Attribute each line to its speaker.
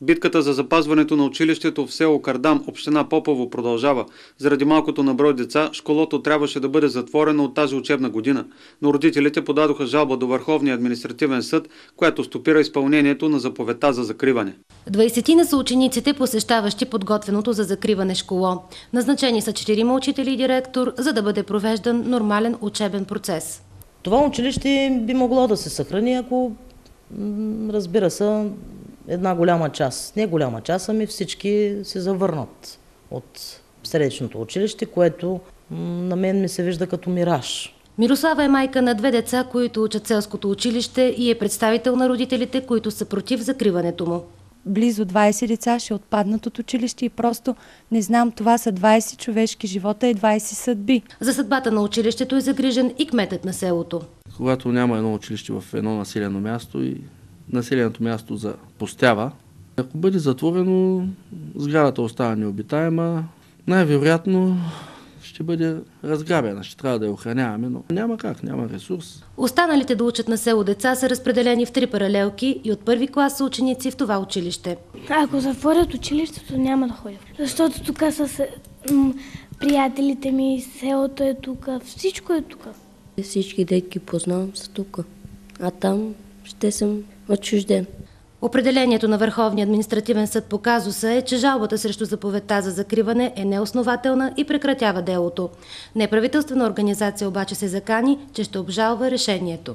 Speaker 1: Битката за запазването на училището в село Кардам, община Попово, продължава. Заради малкото наброй деца, школото трябваше да бъде затворено от тази учебна година. Но родителите подадоха жалба до Върховния административен съд, която стопира изпълнението на заповедта за закриване.
Speaker 2: 20 са учениците, посещаващи подготвеното за закриване школо. Назначени са 4 учители и директор, за да бъде провеждан нормален учебен процес.
Speaker 3: Това училище би могло да се съхрани, ако разбира се, една голяма част, не голяма част, ами всички се завърнат от средичното училище, което на мен ми се вижда като мираж.
Speaker 2: Мирослава е майка на две деца, които учат селското училище и е представител на родителите, които са против закриването му.
Speaker 4: Близо 20 деца ще отпаднат от училище и просто не знам, това са 20 човешки живота и 20 съдби.
Speaker 2: За съдбата на училището е загрижен и кметът на селото.
Speaker 5: Когато няма едно училище в едно населено място и населеното място запустява. Ако бъде затворено, сградата остава необитаема, най-вероятно ще бъде разграбена, ще трябва да я охраняваме, но няма как, няма ресурс.
Speaker 2: Останалите да учат на село деца са разпределени в три паралелки и от първи клас са ученици в това училище.
Speaker 6: Ако затворят училището, няма да ходя. Защото тук са приятелите ми, селото е тук, всичко е тук.
Speaker 7: Всички детки познавам са тук, а там ще съм отчужден.
Speaker 2: Определението на Върховния административен съд по казуса е, че жалбата срещу заповедта за закриване е неоснователна и прекратява делото. Неправителствена организация обаче се закани, че ще обжалва решението.